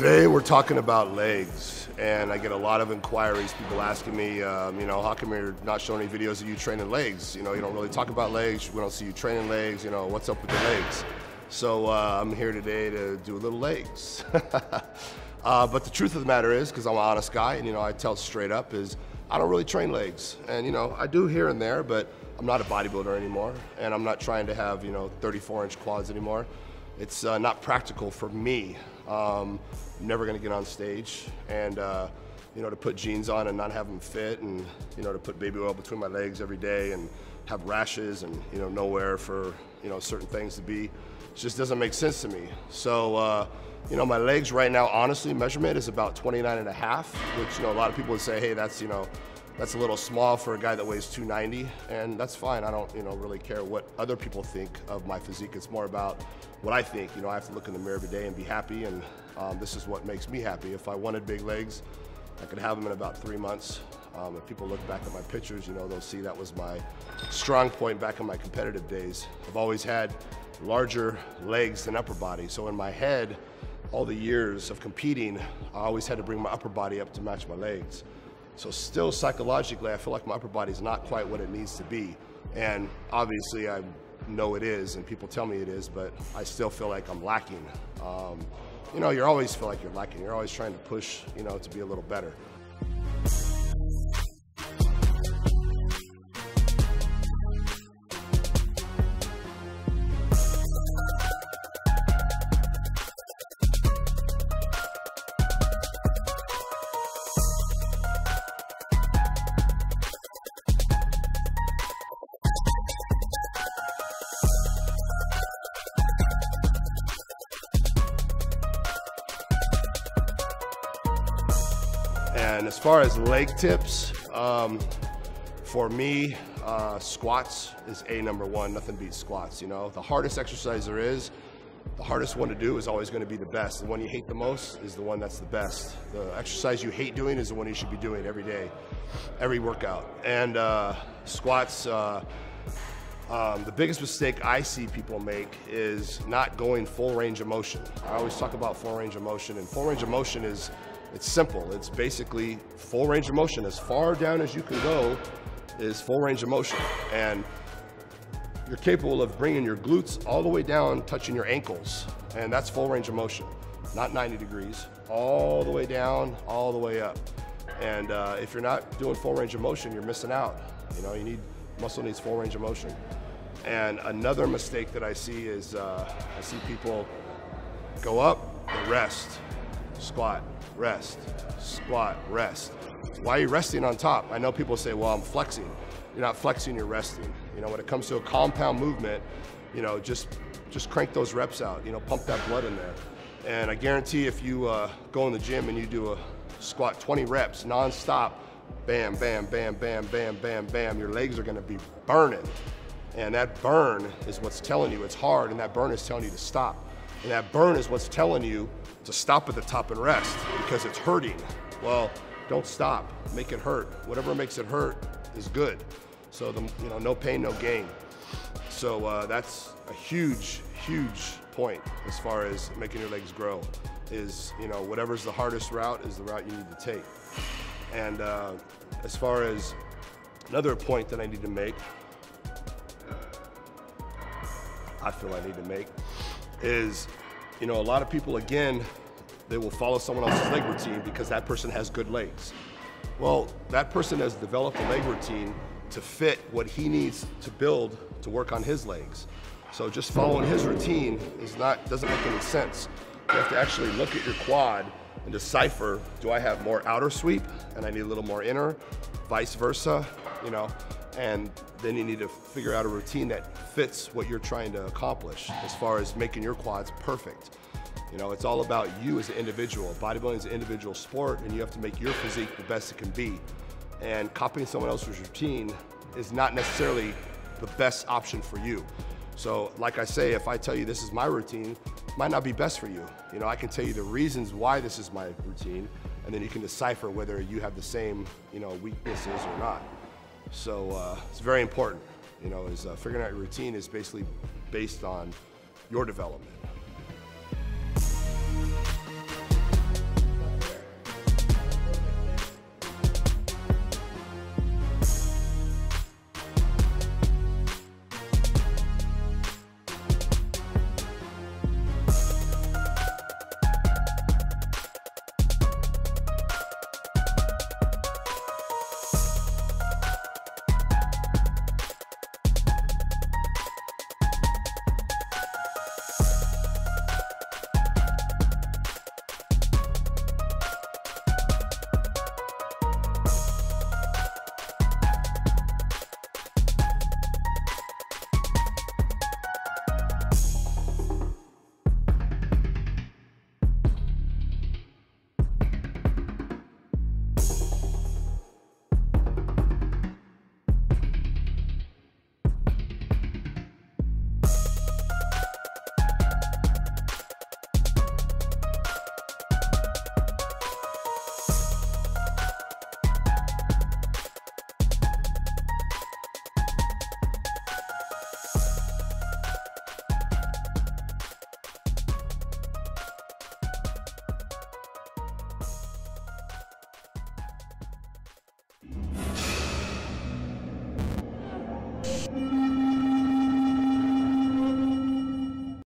Today we're talking about legs, and I get a lot of inquiries. People asking me, um, you know, how come you're not showing any videos of you training legs? You know, you don't really talk about legs. We don't see you training legs. You know, what's up with the legs? So uh, I'm here today to do a little legs. uh, but the truth of the matter is, because I'm an honest guy, and you know, I tell straight up, is I don't really train legs, and you know, I do here and there, but I'm not a bodybuilder anymore, and I'm not trying to have you know 34 inch quads anymore. It's uh, not practical for me. Um, I'm never gonna get on stage and uh, you know to put jeans on and not have them fit and you know to put baby oil between my legs every day and have rashes and you know nowhere for you know certain things to be. It just doesn't make sense to me. So uh, you know my legs right now honestly measurement is about 29 and a half, which you know a lot of people would say hey that's you know that's a little small for a guy that weighs 290 and that's fine. I don't you know really care what other people think of my physique. It's more about what i think. You know i have to look in the mirror every day and be happy and um, this is what makes me happy. If i wanted big legs i could have them in about three months. Um, if people look back at my pictures you know they'll see that was my strong point back in my competitive days. I've always had larger legs than upper body. So in my head all the years of competing i always had to bring my upper body up to match my legs so still psychologically, I feel like my upper body is not quite what it needs to be. And obviously I know it is and people tell me it is, but I still feel like I'm lacking. Um, you know, you always feel like you're lacking. You're always trying to push, you know, to be a little better. And as far as leg tips, um, for me, uh, squats is a number one. Nothing beats squats. You know, the hardest exercise there is, the hardest one to do is always going to be the best. The one you hate the most is the one that's the best. The exercise you hate doing is the one you should be doing every day, every workout. And uh, squats. Uh, um, the biggest mistake I see people make is not going full range of motion. I always talk about full range of motion, and full range of motion is it's simple. It's basically full range of motion. As far down as you can go is full range of motion, and you're capable of bringing your glutes all the way down, touching your ankles, and that's full range of motion. Not 90 degrees, all the way down, all the way up. And uh, if you're not doing full range of motion, you're missing out. You know, you need muscle needs full range of motion. And another mistake that I see is uh, I see people go up, rest, squat, rest, squat, rest. Why are you resting on top? I know people say, well, I'm flexing. You're not flexing, you're resting. You know, when it comes to a compound movement, you know, just just crank those reps out, you know, pump that blood in there. And I guarantee if you uh, go in the gym and you do a squat 20 reps nonstop, bam, bam, bam, bam, bam, bam, bam, your legs are gonna be burning. And that burn is what's telling you it's hard, and that burn is telling you to stop. And that burn is what's telling you to stop at the top and rest because it's hurting. Well, Don't stop. Make it hurt. Whatever makes it hurt is good. So the, you know, no pain, no gain. So uh, that's a huge, huge point as far as making your legs grow. Is you know whatever's the hardest route is the route you need to take. And uh, as far as another point that I need to make, I feel I need to make, is you know a lot of people again they will follow someone else's leg routine because that person has good legs. Well, that person has developed a leg routine to fit what he needs to build to work on his legs. So just following his routine is not doesn't make any sense. You have to actually look at your quad and decipher, do I have more outer sweep and I need a little more inner, vice versa, you know, and then you need to figure out a routine that fits what you're trying to accomplish as far as making your quads perfect. You know, it's all about you as an individual. Bodybuilding is an individual sport, and you have to make your physique the best it can be. And copying someone else's routine is not necessarily the best option for you. So, like I say, if I tell you this is my routine, it might not be best for you. You know, I can tell you the reasons why this is my routine, and then you can decipher whether you have the same, you know, weaknesses or not. So uh, it's very important. You know, is uh, figuring out your routine is basically based on your development.